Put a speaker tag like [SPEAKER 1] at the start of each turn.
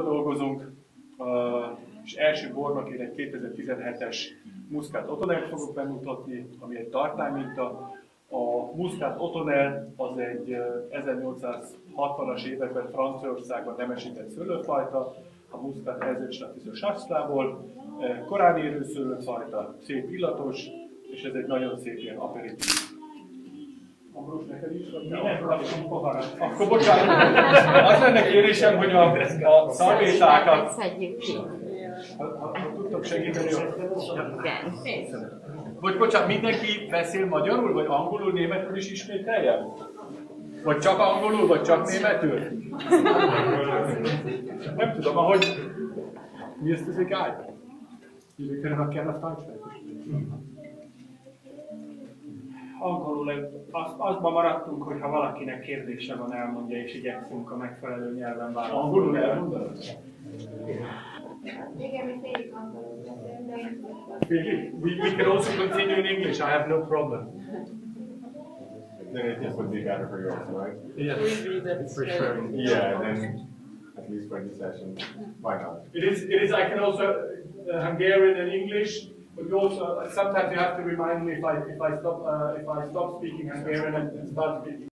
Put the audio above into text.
[SPEAKER 1] dolgozunk, uh, és első bornak én egy 2017-es Muscat Otonel fogok bemutatni, ami egy tartályminta. A Muscat Otonel az egy 1860-as években Franciaországban nemesített szőlőfajta, a Muscat Eisenstadt Sasslából, korán érő szőlőfajta, szép illatos, és ez egy nagyon szép ilyen aperitív. Ambrus, neked is? Akkor bocsánat, az lenne kérésem, hogy a, a szalvétákat,
[SPEAKER 2] Szedjük ki.
[SPEAKER 1] tudtok segíteni,
[SPEAKER 2] Igen.
[SPEAKER 1] vagy bocsánat, mindenki beszél magyarul, vagy angolul, németül is ismételjen? Vagy csak angolul, vagy csak németül? Nem tudom, ahogy... Mi ist das egal? Wir können auch gerne auf Deutsch.
[SPEAKER 3] Angolul az, azban maradtunk, hogy ha valakinek kérdése van, elmondja, és igyekszünk a megfelelő nyelven válaszolni.
[SPEAKER 1] Angolul Végig? We, we can also continue in English, I have no problem.
[SPEAKER 4] Then it just would be better for you also, right?
[SPEAKER 1] Yes, for sure.
[SPEAKER 4] Yeah, then at least for this session, why not?
[SPEAKER 1] It is, it is, I can also uh, Hungarian and English, but you also, sometimes you have to remind me if I, if I stop, uh, if I stop speaking Hungarian and, and start speaking